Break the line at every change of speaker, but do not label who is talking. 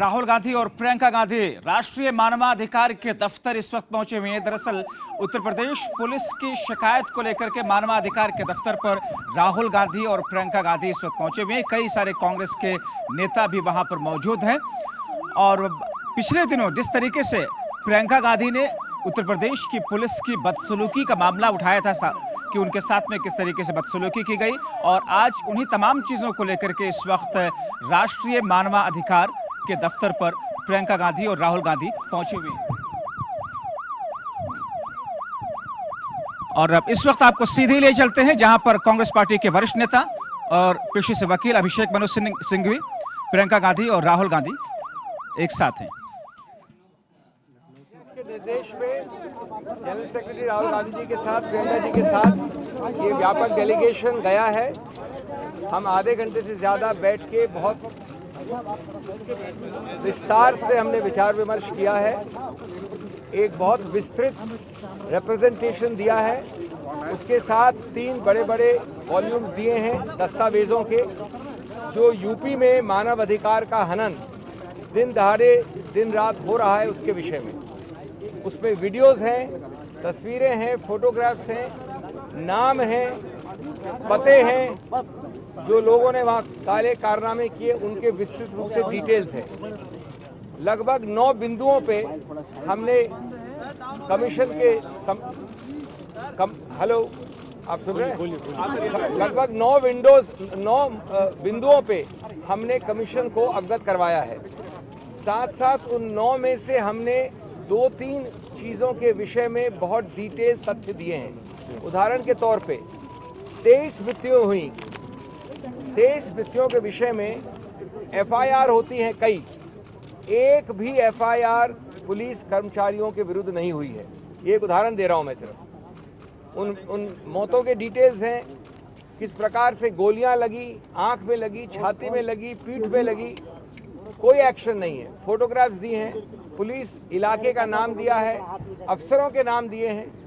राहुल गांधी और प्रियंका गांधी राष्ट्रीय मानवाधिकार के दफ्तर इस वक्त पहुँचे हुए हैं। दरअसल, उत्तर प्रदेश पुलिस की शिकायत को लेकर के मानवाधिकार के दफ्तर पर राहुल गांधी और प्रियंका गांधी इस वक्त पहुँचे हुए हैं। कई सारे कांग्रेस के नेता भी वहाँ पर मौजूद हैं। और पिछले दिनों जिस तरीके से प्रियंका गांधी ने उत्तर प्रदेश की पुलिस की बदसलूकी का मामला उठाया था कि उनके साथ में किस तरीके से बदसलूकी की गई, और आज उन्हीं तमाम चीज़ों को लेकर के इस वक्त राष्ट्रीय मानवाधिकार के दफ्तर पर प्रियंका गांधी और राहुल गांधी पहुँचे हुए और अब इस वक्त आपको सीधे ले चलते हैं, जहाँ पर कांग्रेस पार्टी के वरिष्ठ नेता और पेशे से वकील अभिषेक मनु सिंघवी, प्रियंका गांधी और राहुल गांधी एक साथ हैं।
निर्देश में जनरल सेक्रेटरी राहुल गांधी जी के साथ, प्रियंका जी के साथ ये व्यापक डेलीगेशन गया है। हम आधे घंटे से ज़्यादा बैठ के बहुत विस्तार से हमने विचार विमर्श किया है। एक बहुत विस्तृत रिप्रेजेंटेशन दिया है। उसके साथ तीन बड़े बड़े वॉल्यूम्स दिए हैं दस्तावेज़ों के, जो यूपी में मानव अधिकार का हनन दिन दहाड़े दिन रात हो रहा है उसके विषय में। उसमें वीडियोस हैं, तस्वीरें हैं फोटोग्राफ्स हैं, नाम हैं पते हैं जो लोगों ने वहाँ काले कारनामे किए उनके विस्तृत रूप से डिटेल्स हैं। लगभग नौ बिंदुओं पे हमने कमीशन के सम, कम, हेलो आप सुन रहे हैं? लगभग नौ विंडोज़ नौ बिंदुओं पे हमने कमीशन को अवगत करवाया है। साथ साथ उन नौ में से हमने दो तीन चीज़ों के विषय में बहुत डिटेल तथ्य दिए हैं। उदाहरण के तौर पे तेईस मृत्युएँ हुई। तेईस मृत्युओं के विषय में एफआईआर होती हैं कई। एक भी एफआईआर पुलिस कर्मचारियों के विरुद्ध नहीं हुई है। ये एक उदाहरण दे रहा हूँ मैं सिर्फ़। उन उन मौतों के डिटेल्स हैं। किस प्रकार से गोलियाँ लगी, आँख में लगी, छाती में लगी, पीठ में लगी, कोई एक्शन नहीं है। फोटोग्राफ्स दिए हैं। पुलिस इलाके का नाम दिया है, अफसरों के नाम दिए हैं।